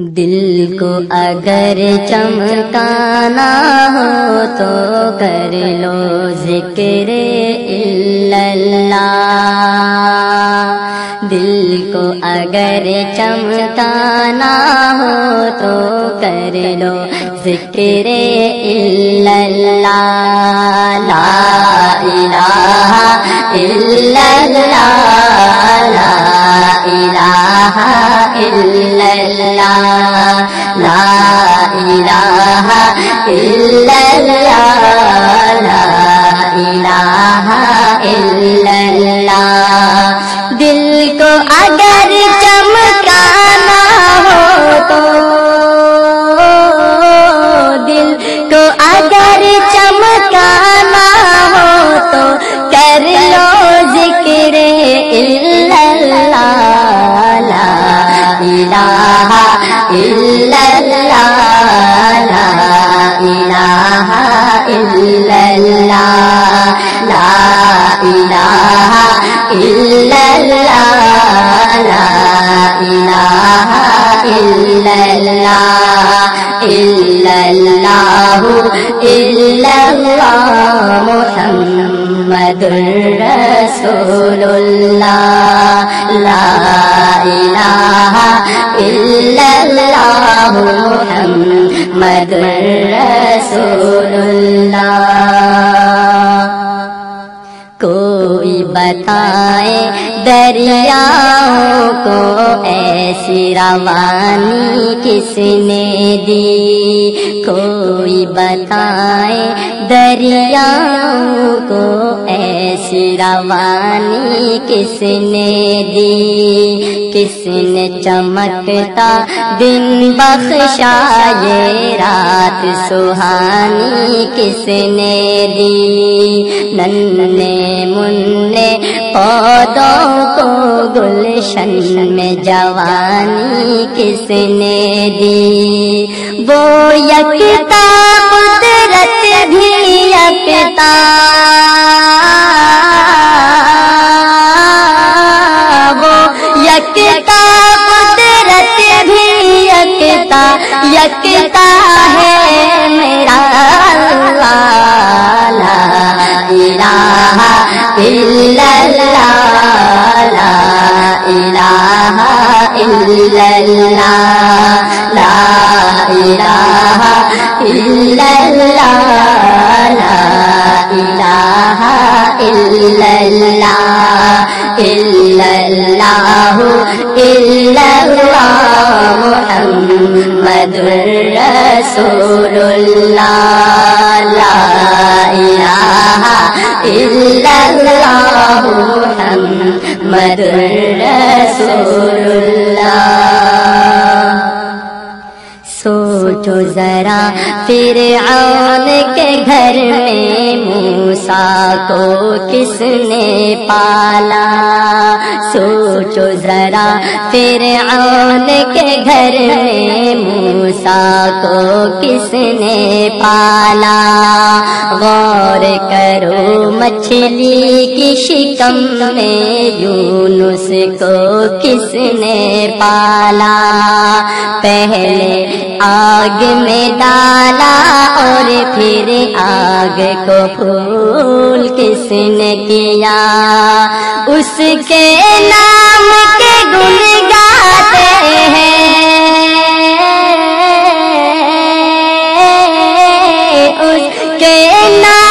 دل کو اگر چمکانا ہو تو کر لو ذکر اللہ۔ دل کو اگر چمکانا ہو تو کر لو ذکر اللہ۔ لا الہ الا اللہ۔ لا الہ الا اللہ لا الہ الا اللہ لا الہ الا اللہ دل کو اگر چمکانا ہو تو دل کو اگر چمکانا ہو تو کر لو محمد رسول اللہ لا الہ اللہ محمد رسول اللہ۔ کوئی بتائے دریاؤں کو ایسی روانی کس نے دی؟ کوئی بتائے دریاؤں کو ایسی روانی کس نے دی؟ کس نے چمکتا دن بخشا یہ رات سہانی کس نے دی؟ ننے مننے پودوں کو گلشن میں جوانی کس نے دی؟ وہ یکتا قدرت بھی یکتا وہ یکتا قدرت بھی یکتا یکتا ہے میرا اللہ، لا الہ الہ الا اللہ لا الہ الا اللہ لا الہ الا اللہ الا اللہ الا اللہ محمد رسول اللہ لا الہ الا اللہ محمد رسول اللہ۔ سوچو ذرا فرعون کے گھر میں موسا کو کس نے پالا؟ سوچو ذرا فرعون کے گھر میں موسا کو کس نے پالا؟ غور کرو مچھلی کی شکم میں یونس کو کس نے پالا؟ پہلے آگ میں ڈالا اور پھر آگ کو پھول کس نے کیا؟ اس کے نام کے گن گاتے ہیں۔ اس کے نام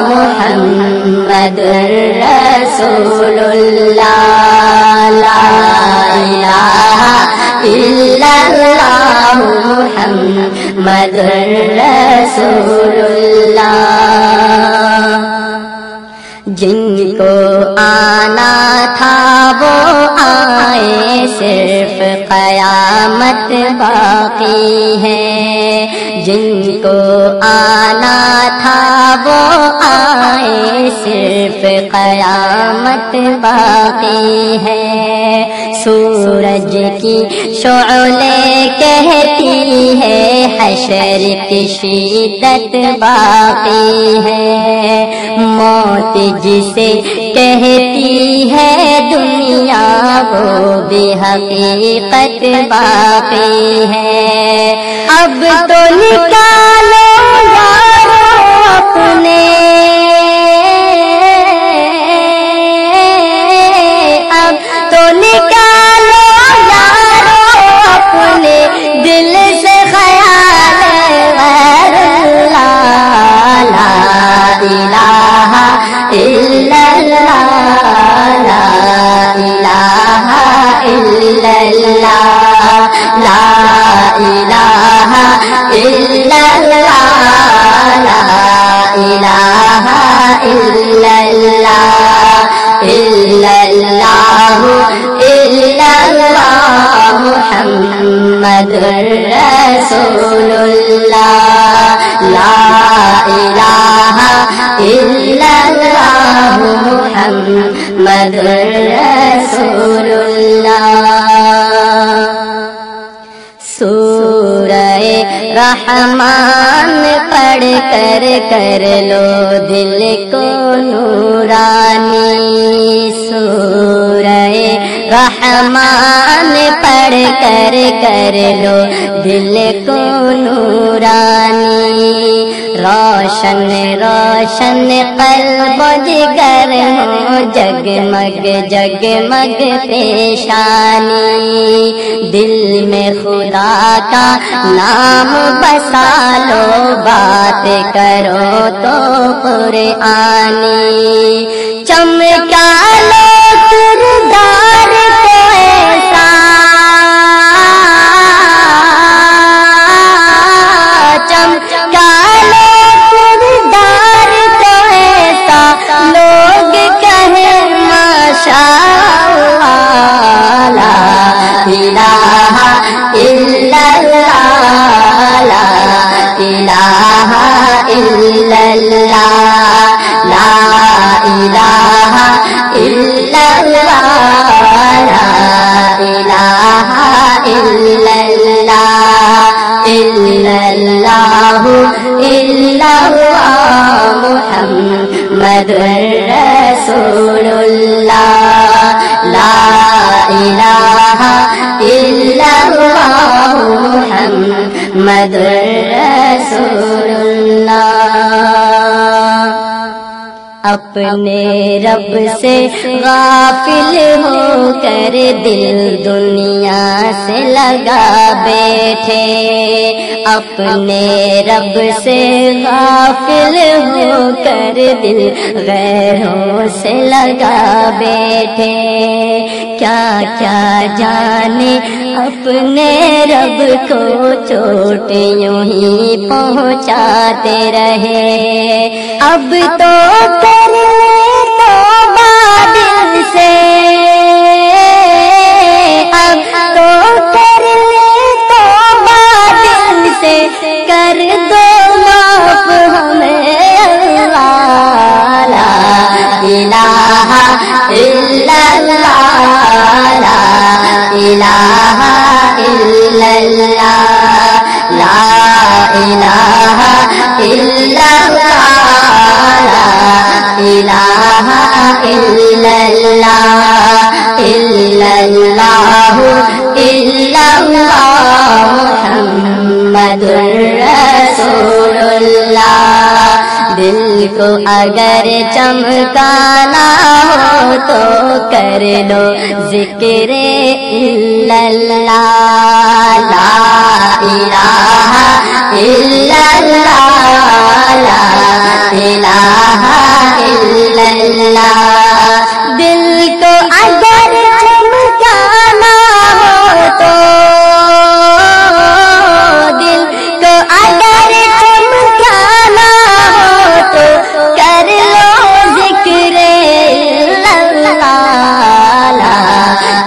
محمد رسول اللہ لا الہ الا اللہ محمد رسول اللہ جن کو آنا تھا وہ آئے صرف قیامت باقی ہے۔ جن کو آنا تھا وہ آئے صرف قیامت باقی ہے۔ سورج کی شعلے کہتی ہے، حشر کی شدت باقی ہے۔ موت جسے کہتی ہے دنیا، وہ بھی حقیقت باقی ہے۔ اب تو نکالو اپنے اب تو نکل محمد رسول اللہ، لا الہ الا اللہ، محمد رسول اللہ۔ سورہ رحمان پڑھ کر کر لو دل کو نورانی، سورہ رحمان پڑھ کر کر لو دل کو نورانی۔ روشن روشن قلب جگر ہو جگمگ جگمگ پیشانی۔ دل میں خدا کا نام بسا لو، بات کرو تو قرآنی۔ چمکا لو کردار رسول اللہ لا الہ الا اللہ محمد رسول اللہ اپنے رب سے غافل ہو کر دل دنیا سے لگا بیٹھے۔ اپنے رب سے غافل ہو کر دل غیروں سے لگا بیٹھے۔ کیا کیا جانے اپنے رب کو چوٹ یوں ہی پہنچاتے رہے۔ اب تو الہ الا اللہ لا الہ الا اللہ لا الہ الا اللہ الا اللہ الا اللہ محمد رسول اللہ دل کو اگر چمکانا ہو تو کر لو ذکر الا اللہ لا الہ الا اللہ لا الہ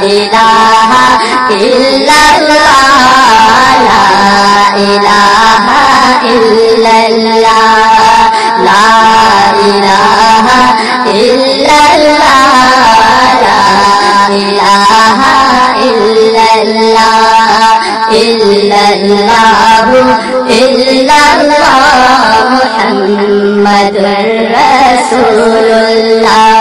إله إلا الله لا إله إلا الله لا إله إلا الله لا إله إلا الله إلا الله إلا الله محمد رسول الله